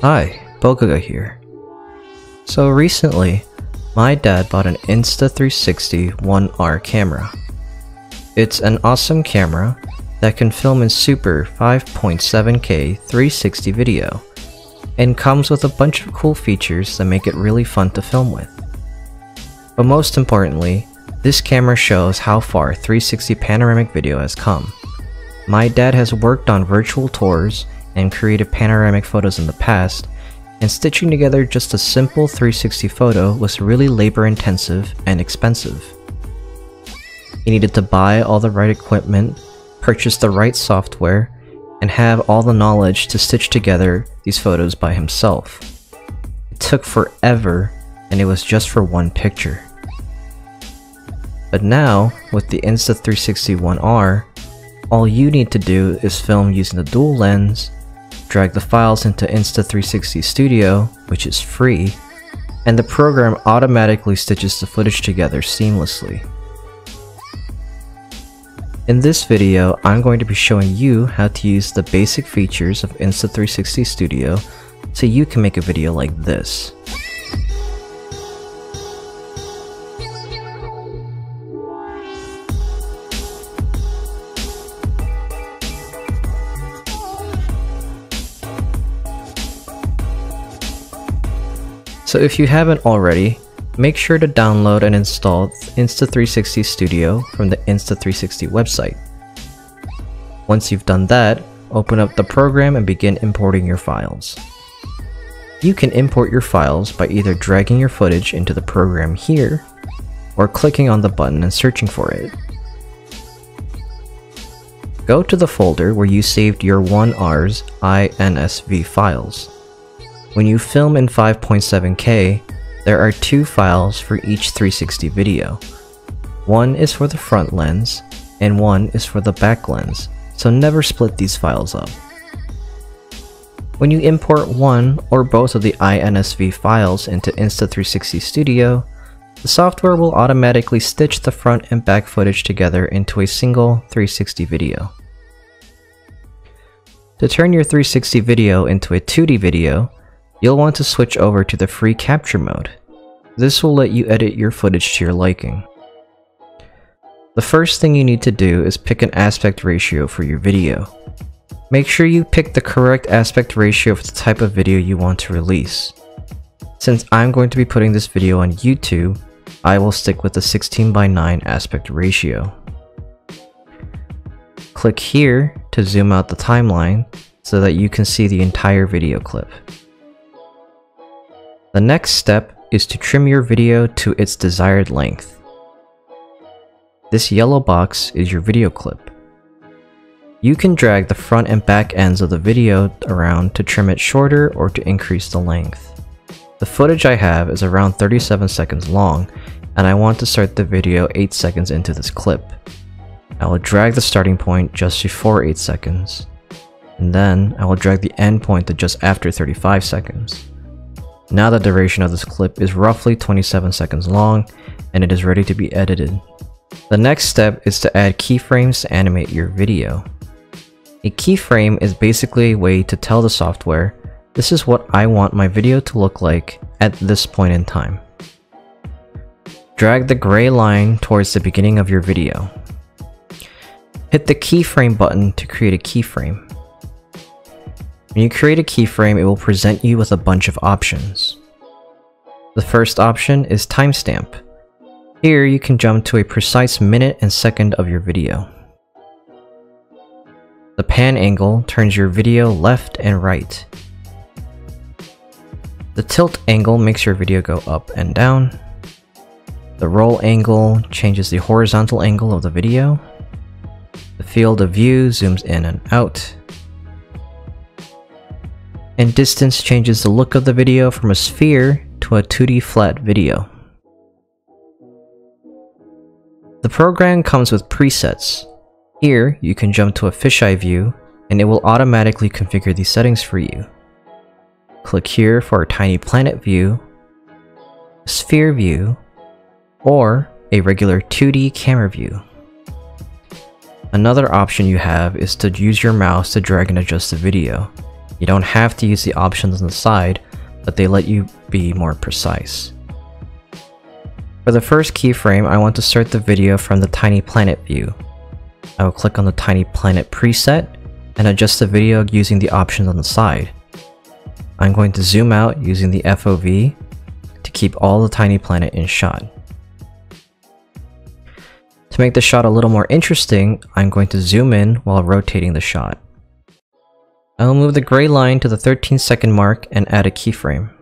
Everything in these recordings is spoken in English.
Hi, BoGooGa here. So recently, my dad bought an Insta360 One R camera. It's an awesome camera that can film in super 5.7K 360 video, and comes with a bunch of cool features that make it really fun to film with. But most importantly, this camera shows how far 360 panoramic video has come. My dad has worked on virtual tours and created panoramic photos in the past, and stitching together just a simple 360 photo was really labor intensive and expensive. He needed to buy all the right equipment, purchase the right software, and have all the knowledge to stitch together these photos by himself. It took forever, and it was just for one picture. But now, with the Insta360 One R, all you need to do is film using the dual lens, drag the files into Insta360 Studio, which is free, and the program automatically stitches the footage together seamlessly. In this video, I'm going to be showing you how to use the basic features of Insta360 Studio so you can make a video like this. So if you haven't already, make sure to download and install Insta360 Studio from the Insta360 website. Once you've done that, open up the program and begin importing your files. You can import your files by either dragging your footage into the program here, or clicking on the button and searching for it. Go to the folder where you saved your 1R's INSV files. When you film in 5.7K, there are two files for each 360 video. One is for the front lens, and one is for the back lens, so never split these files up. When you import one or both of the INSV files into Insta360 Studio, the software will automatically stitch the front and back footage together into a single 360 video. To turn your 360 video into a 2D video, You'll want to switch over to the free capture mode. This will let you edit your footage to your liking. The first thing you need to do is pick an aspect ratio for your video. Make sure you pick the correct aspect ratio for the type of video you want to release. Since I'm going to be putting this video on YouTube, I will stick with the 16 by 9 aspect ratio. Click here to zoom out the timeline so that you can see the entire video clip. The next step is to trim your video to its desired length. This yellow box is your video clip. You can drag the front and back ends of the video around to trim it shorter or to increase the length. The footage I have is around 37 seconds long, and I want to start the video 8 seconds into this clip. I will drag the starting point just before 8 seconds, and then I will drag the end point to just after 35 seconds. Now the duration of this clip is roughly 27 seconds long and it is ready to be edited. The next step is to add keyframes to animate your video. A keyframe is basically a way to tell the software, this is what I want my video to look like at this point in time. Drag the gray line towards the beginning of your video. Hit the keyframe button to create a keyframe. When you create a keyframe, it will present you with a bunch of options. The first option is timestamp. Here you can jump to a precise minute and second of your video. The pan angle turns your video left and right. The tilt angle makes your video go up and down. The roll angle changes the horizontal angle of the video. The field of view zooms in and out and distance changes the look of the video from a sphere to a 2D flat video. The program comes with presets. Here, you can jump to a fisheye view, and it will automatically configure these settings for you. Click here for a tiny planet view, sphere view, or a regular 2D camera view. Another option you have is to use your mouse to drag and adjust the video. You don't have to use the options on the side, but they let you be more precise. For the first keyframe, I want to start the video from the Tiny Planet view. I will click on the Tiny Planet preset and adjust the video using the options on the side. I'm going to zoom out using the FOV to keep all the Tiny Planet in shot. To make the shot a little more interesting, I'm going to zoom in while rotating the shot. I will move the gray line to the 13 second mark and add a keyframe.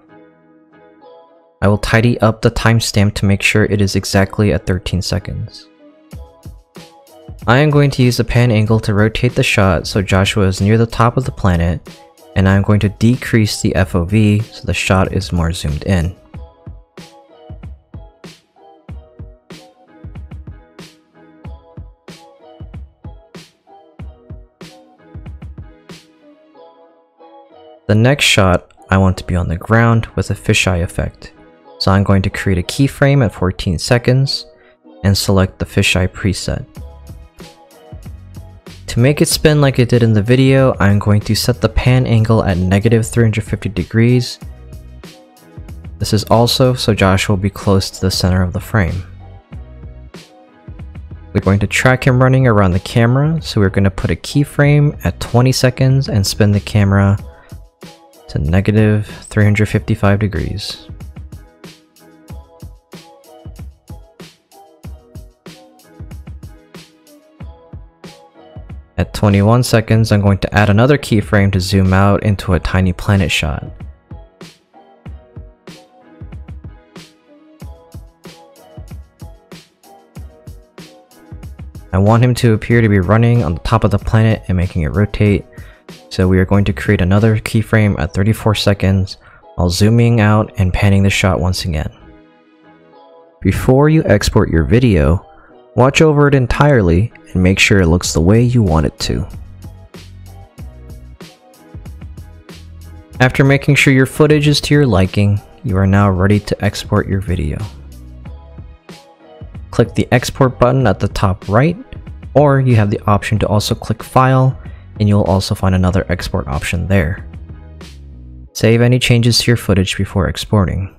I will tidy up the timestamp to make sure it is exactly at 13 seconds. I am going to use the pan angle to rotate the shot so Joshua is near the top of the planet, and I am going to decrease the FOV so the shot is more zoomed in. The next shot, I want to be on the ground with a fisheye effect. So I'm going to create a keyframe at 14 seconds and select the fisheye preset. To make it spin like it did in the video, I'm going to set the pan angle at negative 350 degrees. This is also so Josh will be close to the center of the frame. We're going to track him running around the camera, so we're going to put a keyframe at 20 seconds and spin the camera to negative 355 degrees. At 21 seconds, I'm going to add another keyframe to zoom out into a tiny planet shot. I want him to appear to be running on the top of the planet and making it rotate, so we are going to create another keyframe at 34 seconds while zooming out and panning the shot once again. Before you export your video, watch over it entirely and make sure it looks the way you want it to. After making sure your footage is to your liking, you are now ready to export your video. Click the export button at the top right, or you have the option to also click file and you'll also find another export option there. Save any changes to your footage before exporting.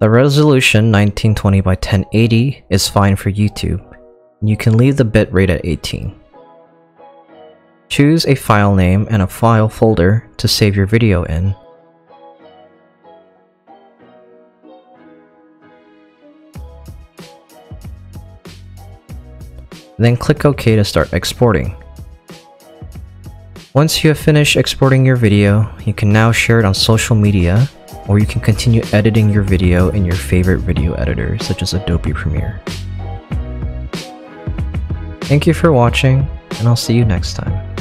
The resolution 1920 by 1080 is fine for YouTube. You can leave the bitrate at 18. Choose a file name and a file folder to save your video in. Then click OK to start exporting. Once you have finished exporting your video, you can now share it on social media, or you can continue editing your video in your favorite video editor, such as Adobe Premiere. Thank you for watching, and I'll see you next time.